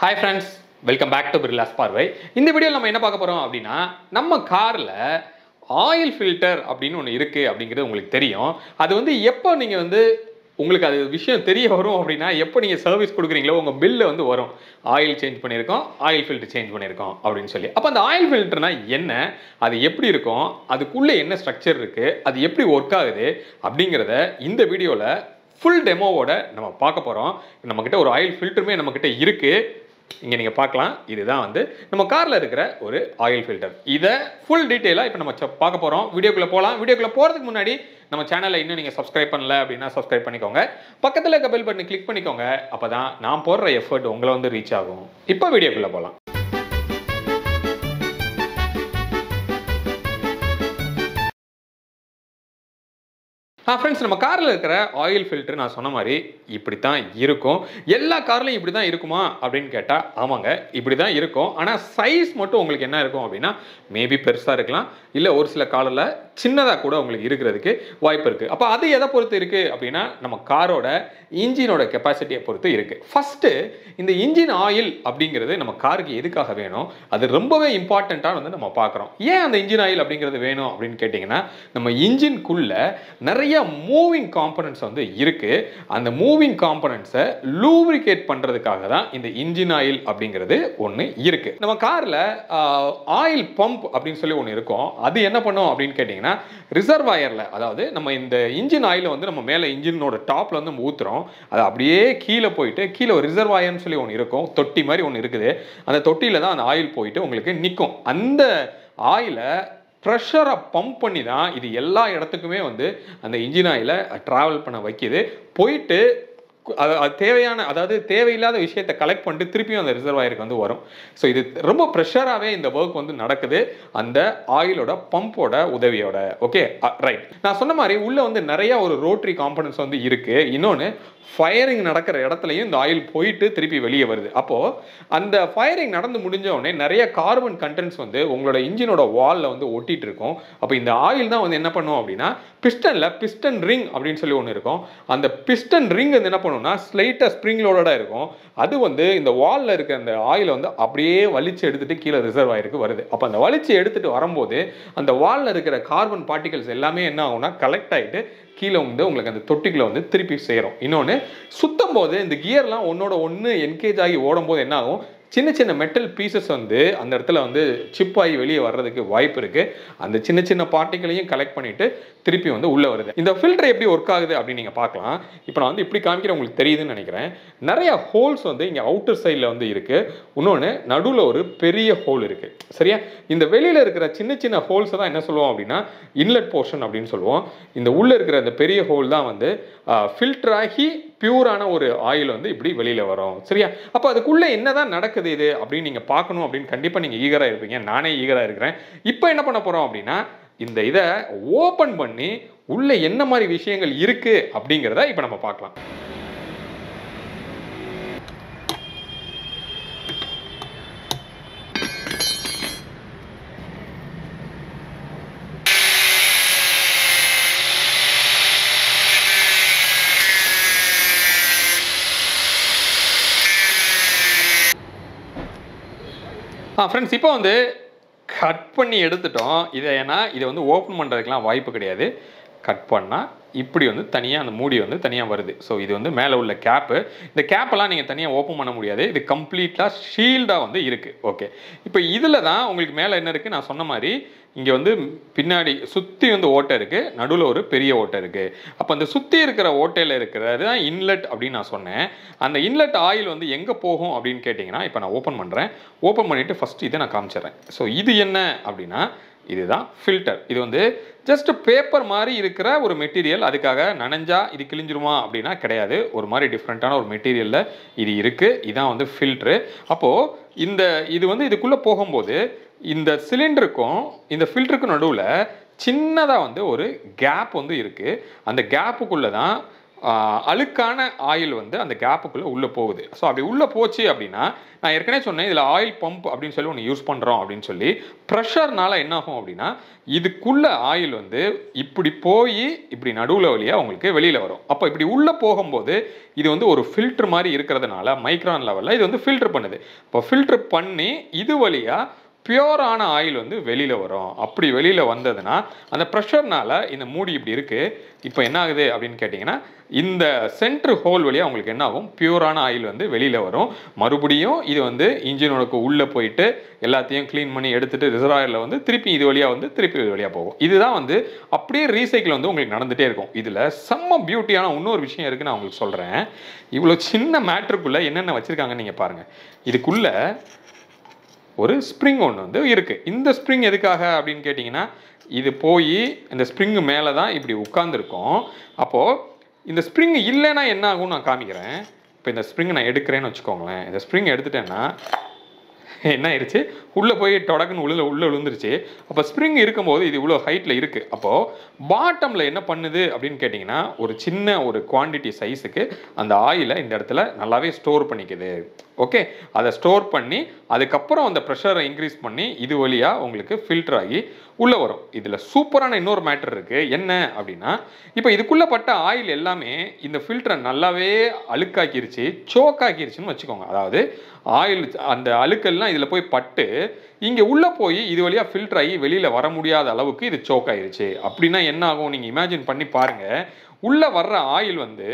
Hi friends welcome back to Birla's பார்வை இந்த வீடியோவில் நம்ம என்ன பார்க்க போகிறோம் அப்படின்னா நம்ம காரில் ஆயில் ஃபில்டர் அப்படின்னு ஒன்று இருக்குது அப்படிங்கிறது உங்களுக்கு தெரியும். அது வந்து எப்போ நீங்கள் வந்து உங்களுக்கு அது விஷயம் தெரிய வரும் அப்படின்னா எப்போ நீங்கள் சர்வீஸ் கொடுக்குறீங்களோ உங்கள் பில்லு வந்து வரும். ஆயில் சேஞ்ச் பண்ணியிருக்கோம் ஆயில் ஃபில்டர் சேஞ்ச் பண்ணியிருக்கோம் அப்படின்னு சொல்லி. அப்போ அந்த ஆயில் ஃபில்டர்னா என்ன அது எப்படி இருக்கும் அதுக்குள்ளே என்ன ஸ்ட்ரக்சர் இருக்குது அது எப்படி ஒர்க் ஆகுது அப்படிங்கிறத இந்த வீடியோவில் ஃபுல் டெமோவோட நம்ம பார்க்க போகிறோம் நம்மக்கிட்ட ஒரு ஆயில் ஃபில்டருமே நம்மக்கிட்ட இருக்குது இங்கே நீங்கள் பார்க்கலாம். இதுதான் வந்து நம்ம காரில் இருக்கிற ஒரு ஆயில் ஃபில்டர் இதை ஃபுல் டீட்டெயிலாக இப்போ நம்ம பார்க்க போகிறோம் வீடியோக்குள்ளே போகலாம் வீடியோக்குள்ளே போகிறதுக்கு முன்னாடி நம்ம சேனலை இன்னும் நீங்கள் சப்ஸ்கிரைப் பண்ணல அப்படின்னா சப்ஸ்கிரைப் பண்ணிக்கோங்க. பக்கத்தில் இருக்க பெல் பட்டன் கிளிக் பண்ணிக்கோங்க. அப்போ தான் நான் போடுற எஃபர்ட் உங்களை வந்து ரீச் ஆகும். இப்போ வீடியோக்குள்ளே போகலாம் ஃப்ரெண்ட்ஸ் நம்ம காரில் இருக்கிற ஆயில் ஃபில்டர் நான் சொன்ன மாதிரி இப்படி தான் இருக்கும். எல்லா கார்லையும் இப்படி தான் இருக்குமா அப்படின்னு கேட்டால் ஆமாங்க இப்படி தான் இருக்கும். ஆனால் சைஸ் மட்டும் உங்களுக்கு என்ன இருக்கும் அப்படின்னா மேபி பெருசாக இருக்கலாம். இல்லை ஒரு சில காலில் சின்னதாக கூட உங்களுக்கு இருக்கிறதுக்கு வாய்ப்பு இருக்குது அப்போ அது எதை பொறுத்து இருக்குது அப்படின்னா நம்ம காரோட இன்ஜினோட கெப்பாசிட்டியை பொறுத்து இருக்குது ஃபஸ்ட்டு இந்த இன்ஜின் ஆயில் அப்படிங்கிறது நம்ம காருக்கு எதுக்காக வேணும்? அது ரொம்பவே இம்பார்ட்டண்ட்டாக வந்து நம்ம பார்க்குறோம். ஏன் அந்த இன்ஜின் ஆயில் அப்படிங்கிறது வேணும் அப்படின்னு கேட்டிங்கன்னா நம்ம இன்ஜின்குள்ளே நிறைய மூவிங் காம்பனன்ட்ஸ் வந்து இருக்குது அந்த மூவிங் காம்பனன்ட்ஸை லூப்ரிகேட் பண்ணுறதுக்காக தான் இந்த இன்ஜின் ஆயில் அப்படிங்கிறது ஒன்று இருக்குது நம்ம காரில் ஆயில் பம்ப் அப்படின்னு சொல்லி ஒன்று இருக்கும். அது என்ன பண்ணும் அப்படின்னு கேட்டிங்கன்னா ரிசர்வாயரில் அதாவது நம்ம இந்த இன்ஜின் ஆயிலை வந்து நம்ம மேலே இன்ஜினோட டாப்பில் வந்து நம்ம ஊற்றுறோம் அது அப்படியே கீழே போயிட்டு கீழே ஒரு ரிசர்வாயர்னு சொல்லி ஒன்று இருக்கும். தொட்டி மாதிரி ஒன்று இருக்குது. அந்த தொட்டியில் தான் அந்த ஆயில் போயிட்டு உங்களுக்கு நிற்கும் அந்த ஆயிலை ப்ரெஷரை பம்ப் பண்ணி தான் இது எல்லா இடத்துக்குமே வந்து அந்த இன்ஜின் ஆயிலை ட்ராவல் பண்ண வைக்கிது. போயிட்டு அது அது தேவையான அதாவது தேவையில்லாத விஷயத்தை கலெக்ட் பண்ணிட்டு திருப்பியும் அந்த ரிசர்வாயருக்கு வந்து வரும். ஸோ இது ரொம்ப ப்ரெஷராகவே இந்த ஒர்க் வந்து நடக்குது. அந்த ஆயிலோட பம்போட உதவியோட. ஓகே ரைட் நான் சொன்ன மாதிரி உள்ளே வந்து நிறைய ஒரு ரோட்டரி காம்பனன்ஸ் வந்து இருக்கு. இன்னொன்று ஃபயரிங் நடக்கிற இடத்துலையும் இந்த ஆயில் போயிட்டு திருப்பி வெளியே வருது. அப்போது அந்த ஃபயரிங் நடந்து முடிஞ்ச உடனே நிறைய கார்பன் கண்டென்ட்ஸ் வந்து உங்களோட இன்ஜினோட வாலில் வந்து ஒட்டிட்டு இருக்கும். அப்போ இந்த ஆயில் தான் வந்து என்ன பண்ணும் அப்படின்னா பிஸ்டனில் பிஸ்டன் ரிங் அப்படின்னு சொல்லி ஒன்று இருக்கும். அந்த பிஸ்டன் ரிங் வந்து என்ன பண்ணும்னா ஸ்லைட்டாக ஸ்ப்ரிங் லோடடாக இருக்கும். அது வந்து இந்த வாலில் இருக்க அந்த ஆயிலை வந்து அப்படியே வலிச்சு எடுத்துட்டு கீழே ரிசர்வ் ஆகிருக்கு வருது. அப்போ அந்த வலிச்சு எடுத்துட்டு வரும்போது அந்த வாலில் இருக்கிற கார்பன் பார்ட்டிகல்ஸ் எல்லாமே என்ன ஆகும்னா கலெக்ட் ஆகிட்டு கீழே வந்து உங்களுக்கு அந்த தொட்டிக்குள்ளே வந்து திருப்பி சேரும். இன்னொன்று சுத்தம் போது இந்த கியர்லாம் ஒன்னோட ஒன்று என்கேஜ் ஆகி ஓடும் போது என்ன ஆகும்? சின்ன சின்ன மெட்டல் பீசஸ் வந்து அந்த இடத்துல வந்து சிப் ஆகி வெளியே வர்றதுக்கு வாய்ப்பு இருக்குது அந்த சின்ன சின்ன பார்ட்டிகளையும் கலெக்ட் பண்ணிவிட்டு திருப்பி வந்து உள்ளே வருது. இந்த ஃபில்டர் எப்படி ஒர்க் ஆகுது அப்படின்னு நீங்கள் பார்க்கலாம். இப்போ நான் வந்து இப்படி காமிக்கிறேன் உங்களுக்கு தெரியுதுன்னு நினைக்கிறேன். நிறைய ஹோல்ஸ் வந்து இங்கே அவுட்டர் சைடில் வந்து இருக்குது இன்னொன்று நடுவில் ஒரு பெரிய ஹோல் இருக்குது சரியா? இந்த வெளியில் இருக்கிற சின்ன சின்ன ஹோல்ஸை தான் என்ன சொல்லுவோம் அப்படின்னா இன்லெட் போர்ஷன் அப்படின்னு சொல்லுவோம். இந்த உள்ளே இருக்கிற அந்த பெரிய ஹோல் தான் வந்து ஃபில்டர் ஆகி பியூரான ஒரு ஆயில் வந்து இப்படி வெளியில் வரும். சரியா? அப்போ அதுக்குள்ள என்னதான் நடக்குது இது அப்படின்னு நீங்கள் பார்க்கணும் அப்படின்னு கண்டிப்பாக நீங்கள் ஈகராக இருப்பீங்க. நானே ஈகராக இருக்கிறேன். இப்போ என்ன பண்ண போகிறோம் அப்படின்னா இந்த இதை ஓப்பன் பண்ணி உள்ளே என்ன மாதிரி விஷயங்கள் இருக்குது அப்படிங்கிறத இப்போ நம்ம பார்க்கலாம். ஃப்ரெண்ட்ஸ் இப்போ வந்து கட் பண்ணி எடுத்துட்டோம். இதை ஏன்னா இதை வந்து ஓப்பன் பண்ணுறதுக்கெலாம் வாய்ப்பு கிடையாது. கட் பண்ணால் இப்படி வந்து தனியாக அந்த மூடி வந்து தனியாக வருது. ஸோ இது வந்து மேலே உள்ள கேப்பு இந்த கேப்பெல்லாம் நீங்கள் தனியாக ஓப்பன் பண்ண முடியாது. இது கம்ப்ளீட்டாக ஷீல்டாக வந்து இருக்குது ஓகே இப்போ இதில் தான் உங்களுக்கு மேலே என்ன இருக்குது நான் சொன்ன மாதிரி இங்கே வந்து பின்னாடி சுற்றி வந்து ஓட்டை இருக்குது நடுவில் ஒரு பெரிய ஓட்டை இருக்குது அப்போ அந்த சுற்றி இருக்கிற ஓட்டையில் இருக்கிறது தான் இன்லெட் அப்படின்னு நான் சொன்னேன். அந்த இன்லெட் ஆயில் வந்து எங்கே போகும் அப்படின்னு கேட்டிங்கன்னா இப்போ நான் ஓப்பன் பண்ணுறேன் ஓப்பன் பண்ணிவிட்டு ஃபஸ்ட்டு இதை நான் காமிச்சிடுறேன். ஸோ இது என்ன அப்படின்னா இதுதான் ஃபில்டர் இது வந்து ஜஸ்ட் பேப்பர் மாதிரி இருக்கிற ஒரு மெட்டீரியல் அதுக்காக நனைஞ்சா இது கிழிஞ்சிருமா அப்படின்னா கிடையாது. ஒரு மாதிரி டிஃப்ரெண்ட்டான ஒரு மெட்டீரியலில் இது இருக்குது இதான் வந்து ஃபில்ட்ரு அப்போது இந்த இது வந்து இதுக்குள்ளே போகும்போது இந்த சிலிண்டருக்கும் இந்த ஃபில்டருக்கும் நடுவில் சின்னதாக வந்து ஒரு கேப் வந்து இருக்குது அந்த கேப்புக்குள்ளே தான் அழுக்கான ஆயில் வந்து அந்த கேப்புக்குள்ளே உள்ளே போகுது. ஸோ அப்படி உள்ளே போச்சு அப்படின்னா நான் ஏற்கனவே சொன்னேன் இதில் ஆயில் பம்ப் அப்படின்னு சொல்லி ஒன்று யூஸ் பண்ணுறோம் அப்படின்னு சொல்லி ப்ரெஷர்னால என்ன ஆகும் அப்படின்னா இதுக்குள்ள ஆயில் வந்து இப்படி போய் இப்படி நடுவில் வழியாக உங்களுக்கு வெளியில் வரும். அப்போ இப்படி உள்ளே போகும்போது இது வந்து ஒரு ஃபில்ட்ரு மாதிரி இருக்கிறதுனால மைக்ரான் லெவலில் இது வந்து ஃபில்ட்ரு பண்ணுது. இப்போ ஃபில்ட்ரு பண்ணி இது வழியாக பியோரான ஆயில் வந்து வெளியில் வரும். அப்படி வெளியில் வந்ததுன்னா அந்த ப்ரெஷர்னால் இந்த மூடி இப்படி இருக்குது இப்போ என்ன ஆகுது அப்படின்னு கேட்டிங்கன்னா இந்த சென்ட்ரு ஹோல் வழியாக உங்களுக்கு என்ன ஆகும்? பியூரான ஆயில் வந்து வெளியில் வரும். மறுபடியும் இது வந்து இன்ஜினோட உள்ளே போயிட்டு எல்லாத்தையும் க்ளீன் பண்ணி எடுத்துகிட்டு ரிசர்வாயரில் வந்து திருப்பி இது வழியாக வந்து திருப்பி இது வழியாக போகும். இதுதான் வந்து அப்படியே ரீசைக்கிள் வந்து உங்களுக்கு நடந்துகிட்டே இருக்கும். இதில் செம்ம பியூட்டியான இன்னொரு விஷயம் இருக்குன்னு நான் உங்களுக்கு சொல்கிறேன் இவ்வளோ சின்ன மேட்ருக்குள்ளே என்னென்ன வச்சுருக்காங்கன்னு நீங்கள் பாருங்கள் இதுக்குள்ளே ஒரு ஸ்ப்ரிங் ஒன்று வந்து இருக்குது இந்த ஸ்ப்ரிங் எதுக்காக அப்படின்னு கேட்டிங்கன்னா இது போய் இந்த ஸ்ப்ரிங்கு மேலே தான் இப்படி உட்காந்துருக்கும் அப்போது இந்த ஸ்ப்ரிங் இல்லைன்னா என்ன ஆகும்னு நான் காமிக்கிறேன். இப்போ இந்த ஸ்ப்ரிங் நான் எடுக்கிறேன்னு வச்சுக்கோங்களேன். இந்த ஸ்ப்ரிங் எடுத்துட்டேன்னா என்ன ஆயிடுச்சு உள்ளே போய் தொடக்குன்னு உள்ள உள்ளே விழுந்துருச்சு. அப்போ ஸ்ப்ரிங் இருக்கும்போது இது இவ்வளோ ஹைட்டில் இருக்குது அப்போது பாட்டமில் என்ன பண்ணுது அப்படின்னு கேட்டிங்கன்னா ஒரு சின்ன ஒரு குவாண்டிட்டி சைஸுக்கு அந்த ஆயிலை இந்த இடத்துல நல்லாவே ஸ்டோர் பண்ணிக்குது. ஓகே அதை ஸ்டோர் பண்ணி அதுக்கப்புறம் அந்த ப்ரெஷரை இன்க்ரீஸ் பண்ணி இது வழியாக உங்களுக்கு ஃபில்டர் ஆகி உள்ளே வரும். இதில் சூப்பரான இன்னொரு மேட்டர் இருக்குது என்ன அப்படின்னா இப்போ இதுக்குள்ளே பட்ட ஆயில் எல்லாமே இந்த ஃபில்டரை நல்லாவே அழுக்காக்கிருச்சு சோக்காக்கிருச்சுன்னு வச்சுக்கோங்க. அதாவது ஆயில் அந்த அழுக்கெல்லாம் இதில் போய் பட்டு இங்கே உள்ளே போய் இது வழியாக ஃபில்டர் ஆகி வெளியில் வர முடியாத அளவுக்கு இது சோக் ஆயிடுச்சு அப்படின்னா என்ன ஆகும்? நீங்கள் இமேஜின் பண்ணி பாருங்கள் உள்ளே வர்ற ஆயில் வந்து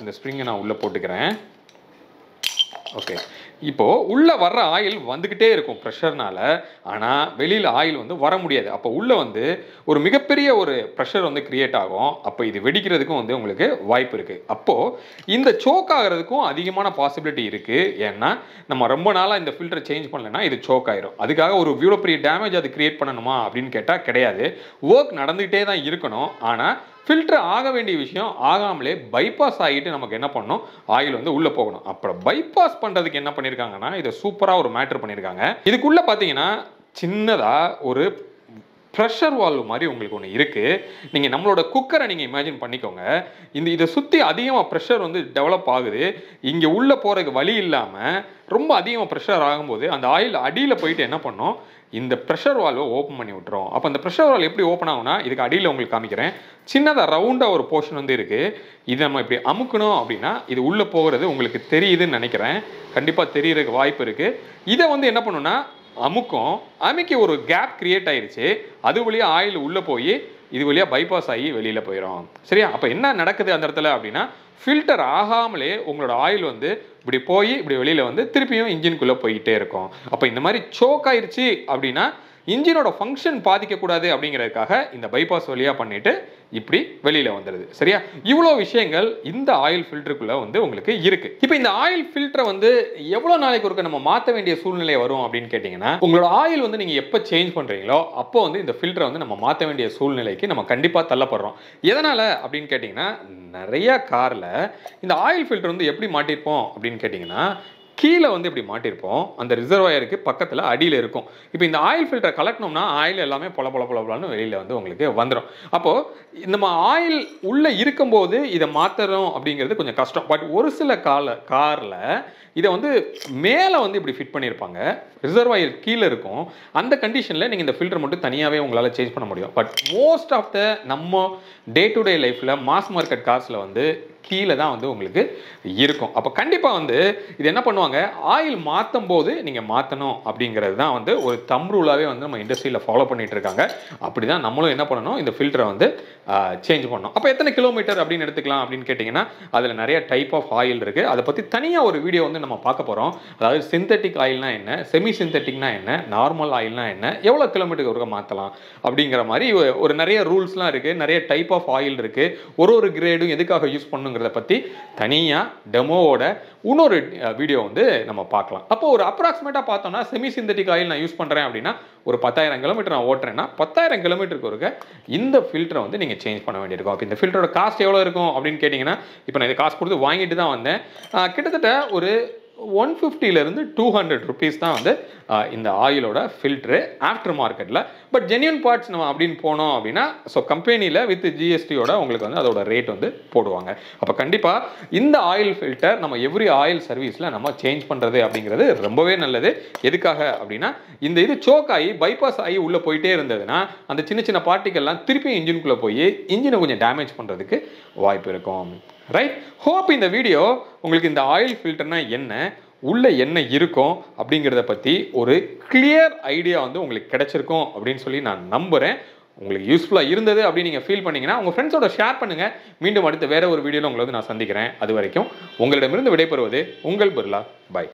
இந்த ஸ்ப்ரிங்கை நான் உள்ளே போட்டுக்கிறேன். ஓகே இப்போது உள்ளே வர்ற ஆயில் வந்துக்கிட்டே இருக்கும் ப்ரெஷர்னால. ஆனால் வெளியில் ஆயில் வந்து வர முடியாது. அப்போ உள்ளே வந்து ஒரு மிகப்பெரிய ஒரு ப்ரெஷர் வந்து க்ரியேட் ஆகும். அப்போ இது வெடிக்கிறதுக்கும் வந்து உங்களுக்கு வாய்ப்பு இருக்குது அப்போது இந்த சோக் ஆகிறதுக்கும் அதிகமான பாசிபிலிட்டி இருக்குது ஏன்னா நம்ம ரொம்ப நாளாக இந்த ஃபில்டரை சேஞ்ச் பண்ணலைன்னா இது சோக் ஆயிரும். அதுக்காக ஒரு இவ்வளோ பெரிய டேமேஜ் அது க்ரியேட் பண்ணணுமா அப்படின்னு கேட்டால் கிடையாது. ஒர்க் நடந்துக்கிட்டே தான் இருக்கணும். ஆனால் ஃபில்டர் ஆக வேண்டிய விஷயம் ஆகாமலே பைபாஸ் ஆகிட்டு நமக்கு என்ன பண்ணணும் ஆயில் வந்து உள்ளே போகணும். அப்புறம் பைபாஸ் பண்ணுறதுக்கு என்ன பண்ணியிருக்காங்கன்னா இதை சூப்பராக ஒரு மேட்ரு பண்ணியிருக்காங்க இதுக்குள்ளே பார்த்தீங்கன்னா சின்னதாக ஒரு ப்ரெஷர் வால்வ் மாதிரி உங்களுக்கு ஒன்று இருக்குது நீங்கள் நம்மளோட குக்கரை நீங்கள் இமேஜின் பண்ணிக்கோங்க. இந்த இதை சுற்றி அதிகமாக ப்ரெஷர் வந்து டெவலப் ஆகுது. இங்கே உள்ளே போகிறதுக்கு வழி இல்லாமல் ரொம்ப அதிகமாக ப்ரெஷர் ஆகும்போது அந்த ஆயில் அடியில் போயிட்டு என்ன பண்ணும்? இந்த ப்ரெஷர் வால்வை ஓப்பன் பண்ணி விட்டுரும். அப்போ அந்த ப்ரெஷர் வால் எப்படி ஓப்பன் ஆகும்னா இதுக்கு அடியில் உங்களுக்கு காமிக்கிறேன். சின்னதாக ரவுண்டாக ஒரு போர்ஷன் வந்து இருக்குது இதை நம்ம இப்படி அமுக்கணும் அப்படின்னா இது உள்ளே போகிறது உங்களுக்கு தெரியுதுன்னு நினைக்கிறேன். கண்டிப்பாக தெரியறதுக்கு வாய்ப்பு இருக்குது இதை வந்து என்ன பண்ணுன்னா அமுக்கும். அமுக்கி ஒரு கேப் கிரியேட் ஆயிடுச்சு அது வழியாக ஆயில் உள்ளே போய் இது வழியாக பைபாஸ் ஆகி வெளியில் போயிடும் சரியா? அப்போ என்ன நடக்குது அந்த இடத்துல அப்படின்னா ஃபில்டர் ஆகாமலே உங்களோட ஆயில் வந்து இப்படி போய் இப்படி வெளியில் வந்து திருப்பியும் இன்ஜின்குள்ளே போய்கிட்டே இருக்கும். அப்போ இந்த மாதிரி சோக் ஆயிடுச்சு அப்படின்னா இன்ஜினோட ஃபங்க்ஷன் பாதிக்கக்கூடாது அப்படிங்கிறதுக்காக இந்த பைபாஸ் வழியாக பண்ணிட்டு இப்படி வெளியில் வந்துடுது சரியா? இவ்வளோ விஷயங்கள் இந்த ஆயில் ஃபில்டருக்குள்ளே வந்து உங்களுக்கு இருக்குது இப்போ இந்த ஆயில் ஃபில்டரை வந்து எவ்வளோ நாளைக்கு ஒருக்க நம்ம மாற்ற வேண்டிய சூழ்நிலை வரும் அப்படின்னு கேட்டிங்கன்னா உங்களோட ஆயில் வந்து நீங்கள் எப்போ சேஞ்ச் பண்ணுறீங்களோ அப்போ வந்து இந்த ஃபில்டரை வந்து நம்ம மாற்ற வேண்டிய சூழ்நிலைக்கு நம்ம கண்டிப்பாக தள்ளப்படுறோம். எதனால் அப்படின்னு கேட்டிங்கன்னா நிறைய காரில் இந்த ஆயில் ஃபில்டர் வந்து எப்படி மாட்டிருப்போம் அப்படின்னு கேட்டிங்கன்னா கீழே வந்து இப்படி மாட்டியிருப்போம் அந்த ரிசர்வாயருக்கு பக்கத்தில் அடியில் இருக்கும். இப்போ இந்த ஆயில் ஃபில்டரை கலக்கணும்னா ஆயில் எல்லாமே பொல பொல பொல பொலன்னு வெளியில் வந்து உங்களுக்கு வந்துடும் அப்போது நம்ம ஆயில் உள்ளே இருக்கும்போது இதை மாற்றுறோம் அப்படிங்கிறது கொஞ்சம் கஷ்டம். பட் ஒரு சில கால காரில் இதை வந்து மேலே வந்து இப்படி ஃபிட் பண்ணியிருப்பாங்க. ரிசர்வாயர் கீழே இருக்கும். அந்த கண்டிஷனில் நீங்கள் இந்த ஃபில்டர் மட்டும் தனியாகவே உங்களால் சேஞ்ச் பண்ண முடியும். பட் மோஸ்ட் ஆஃப் த நம்ம டே டு டே லைஃப்பில் மாஸ் மார்க்கெட் கார்ஸில் வந்து கீழே தான் வந்து உங்களுக்கு இருக்கும். அப்போ கண்டிப்பாக வந்து இது என்ன பண்ணுவாங்க? ஆயில் மாற்றும் போது நீங்கள் மாற்றணும் அப்படிங்கிறது தான் வந்து ஒரு தம் ரூலாகவே வந்து நம்ம இண்டஸ்ட்ரியில் ஃபாலோ பண்ணிகிட்டு இருக்காங்க. அப்படி தான் நம்மளும் என்ன பண்ணணும்? இந்த ஃபில்டரை வந்து சேஞ்ச் பண்ணணும். அப்போ எத்தனை கிலோமீட்டர் அப்படின்னு எடுத்துக்கலாம் அப்படின்னு கேட்டிங்கன்னா அதில் நிறைய டைப் ஆஃப் ஆயில் இருக்குது அதை பற்றி தனியாக ஒரு வீடியோ வந்து நம்ம பார்க்க போகிறோம் அதாவது சிந்தட்டிக் ஆயில்னா என்ன? செமி சிந்தட்டிக்னா என்ன? நார்மல் ஆயில்னா என்ன? எவ்வளோ கிலோமீட்டருக்கு ஒருக்க மாற்றலாம் அப்படிங்கிற மாதிரி ஒரு நிறைய ரூல்ஸ்லாம் இருக்குது நிறைய டைப் ஆஃப் ஆயில் இருக்குது ஒரு ஒரு கிரேடும் எதுக்காக யூஸ் அப்படிங்கிறத பற்றி தனியாக டெமோவோட இன்னொரு வீடியோ வந்து நம்ம பார்க்கலாம். அப்போ ஒரு அப்ராக்சிமேட்டாக பார்த்தோம்னா செமி சிந்தட்டிக் ஆயில் நான் யூஸ் பண்ணுறேன் அப்படின்னா ஒரு பத்தாயிரம் கிலோமீட்டர் நான் ஓட்டுறேன்னா பத்தாயிரம் கிலோமீட்டருக்கு ஒருக்க இந்த ஃபில்டரை வந்து நீங்கள் சேஞ்ச் பண்ண வேண்டியிருக்கும். அப்போ இந்த ஃபில்டரோட காஸ்ட் எவ்வளோ இருக்கும் அப்படின்னு கேட்டிங்கன்னா இப்போ நான் இது காசு கொடுத்து வாங்கிட்டு தான் வந்தேன். கிட்டத்தட்ட ஒரு ஒன் ஃபிஃப்டிலேருந்து டூ ஹண்ட்ரட் ருபீஸ் தான் வந்து இந்த ஆயிலோட ஃபில்ட்ரு ஆஃப்டர் மார்க்கெட்டில் பட் ஜென்யூன் பார்ட்ஸ் நம்ம அப்படின்னு போனோம் அப்படின்னா ஸோ கம்பெனியில் வித் ஜிஎஸ்டியோட உங்களுக்கு வந்து அதோட ரேட் வந்து போடுவாங்க. அப்போ கண்டிப்பாக இந்த ஆயில் ஃபில்டர் நம்ம எவ்ரி ஆயில் சர்வீஸில் நம்ம சேஞ்ச் பண்ணுறது அப்படிங்கிறது ரொம்பவே நல்லது. எதுக்காக அப்படின்னா இந்த இது சோக் ஆகி பைபாஸ் ஆகி உள்ளே போயிட்டே இருந்ததுன்னா அந்த சின்ன சின்ன பார்ட்டிகள்லாம் திருப்பி இன்ஜினுக்குள்ளே போய் இன்ஜினை கொஞ்சம் டேமேஜ் பண்ணுறதுக்கு வாய்ப்பு இருக்கும். ரைட் ஹோப் இந்த வீடியோ உங்களுக்கு இந்த ஆயில் ஃபில்டர்னா என்ன உள்ள என்ன இருக்கும் அப்படிங்கிறத பற்றி ஒரு கிளியர் ஐடியா வந்து உங்களுக்கு கிடைச்சிருக்கும் அப்படின்னு சொல்லி நான் நம்புகிறேன் உங்களுக்கு யூஸ்ஃபுல்லாக இருந்தது அப்படின்னு நீங்கள் ஃபீல் பண்ணீங்கன்னா உங்கள் ஃப்ரெண்ட்ஸோட ஷேர் பண்ணுங்கள் மீண்டும் அடுத்த வேறு ஒரு வீடியோவில் உங்களை வந்து நான் சந்திக்கிறேன். அது வரைக்கும் உங்களிடமிருந்து விடைபெறுவது உங்கள் பிர்லா. பை